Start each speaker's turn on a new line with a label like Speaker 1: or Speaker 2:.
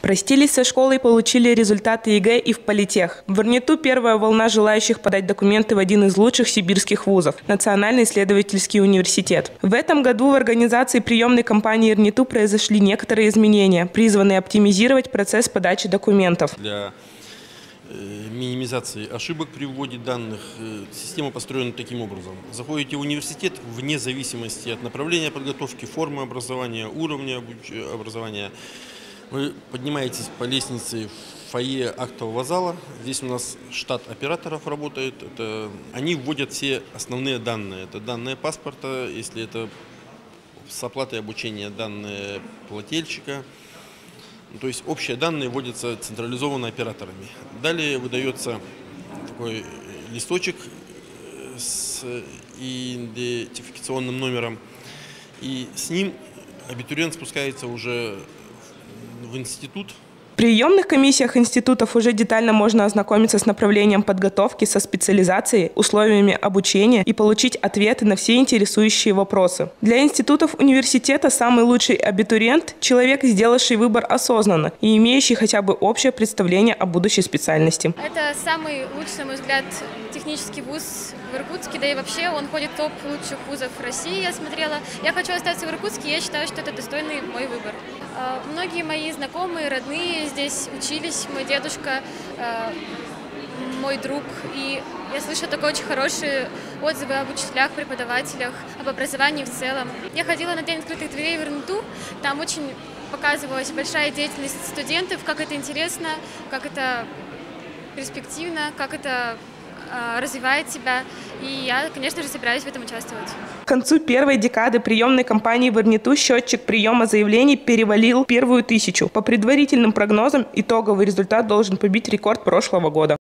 Speaker 1: Простились со школой получили результаты ЕГЭ и в политех. В Ирниту первая волна желающих подать документы в один из лучших сибирских вузов – Национальный исследовательский университет. В этом году в организации приемной кампании ИРНИТУ произошли некоторые изменения, призванные оптимизировать процесс подачи документов.
Speaker 2: Для э, минимизации ошибок при вводе данных э, система построена таким образом. Заходите в университет вне зависимости от направления подготовки, формы образования, уровня образования – вы поднимаетесь по лестнице в фойе актового зала. Здесь у нас штат операторов работает. Это, они вводят все основные данные. Это данные паспорта, если это с оплатой обучения данные плательщика. То есть общие данные вводятся централизованно операторами. Далее выдается такой листочек с идентификационным номером. И с ним абитуриент спускается уже в институт.
Speaker 1: В приемных комиссиях институтов уже детально можно ознакомиться с направлением подготовки, со специализацией, условиями обучения и получить ответы на все интересующие вопросы. Для институтов университета самый лучший абитуриент – человек, сделавший выбор осознанно и имеющий хотя бы общее представление о будущей специальности.
Speaker 3: Это самый лучший, на мой взгляд, технический вуз в Иркутске, да и вообще он входит в топ лучших вузов России, я смотрела. Я хочу остаться в Иркутске, я считаю, что это достойный мой выбор. А, многие мои знакомые, родные здесь учились, мой дедушка, а, мой друг, и я слышу такие очень хорошие отзывы об учителях, преподавателях, об образовании в целом. Я ходила на День открытых дверей в РНТУ, там очень показывалась большая деятельность студентов, как это интересно, как это перспективно, как это развивает себя. И я, конечно же, собираюсь в этом участвовать.
Speaker 1: К концу первой декады приемной кампании в Ирниту счетчик приема заявлений перевалил первую тысячу. По предварительным прогнозам, итоговый результат должен побить рекорд прошлого года.